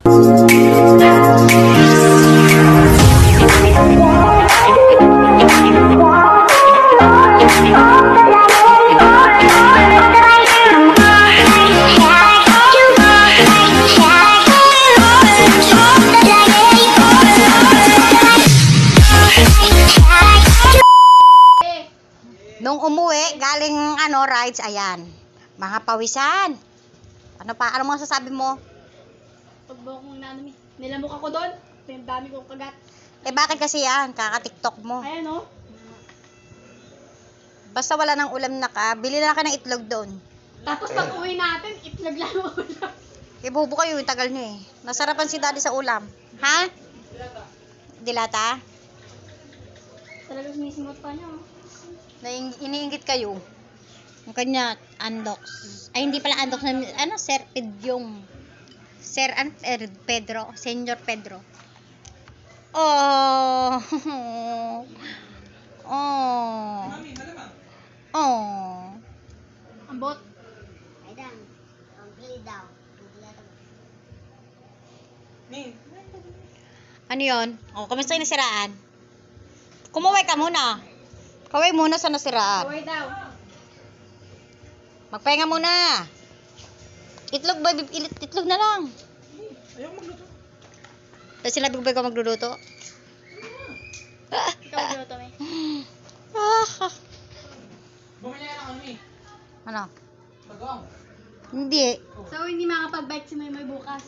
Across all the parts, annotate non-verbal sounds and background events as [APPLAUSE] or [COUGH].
Nung umuwi, galing ano, rides, ayan. Mga pawisan. Ano pa? Ano mga sasabi mo? Pagbuhok mong nanami. Nilamok ako doon. Ang dami kong kagat. Eh bakit kasi yan? Kaka-tiktok mo. Ayan oh. Basta wala ng ulam na ka, bili na ka ng itlog doon. Tapos pag uwi natin, itlog lang ang ulam. Ibubo kayo, yung tagal nyo eh. Nasarapan si daddy sa ulam. Ha? Dilata? Talagang sinisimot pa niya. oh. Naing, iniinggit kayo. Ang kanya, andox. Ay, hindi pala andox. na- Ano, Sir Pedyong. Sir an, er, Pedro. Senyor Pedro. Oh. [LAUGHS] Oh. Oh. Ang bot. Ano yon? Oh, kamusta yung nasiraan? Kumuway ka muna. Kaway muna sa nasiraan. Away daw. Magpahinga muna. Itlog ba? Ilit, itlog na lang. Ayaw magluto. Tapos sinabi ko ba ikaw magluluto? Ikaw dito, may. Ah, Bumili ka ng ano eh. ano? Bagong. Hindi. So, hindi makapag-bike si Maymay bukas.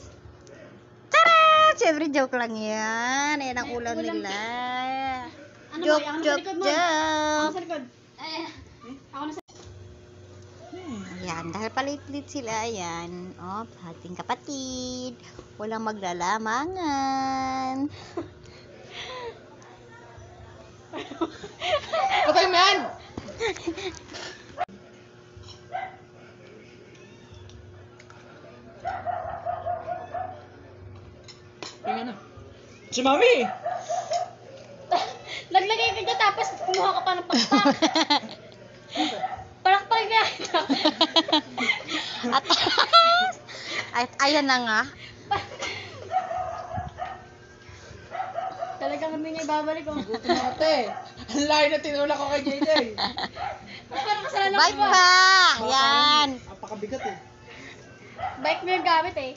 Tara! Siyempre, joke lang yan. Ayan ang May ulam nila. Ano joke, ba? Ano joke, likod mo? Ako joke. sa likod. Ay, ako na sa... Ayan, dahil palit-lit sila, ayan. Oh, ating kapatid. Walang maglalamangan. [LAUGHS] Patay mo yan! Tingnan na. Si Mami! [LAUGHS] Naglagay ka dyan tapos kumuha ka pa ng pakpak. [LAUGHS] Palakpak ka. At, [LAUGHS] at ayan na nga. Talagang hindi niya ibabalik oh. Gutom na ate. Ang layo na tinulak ko kay JJ. Parang kasalanan Bye ko ba? pa! Yan. Napakabigat eh. Bike mo yung gamit eh.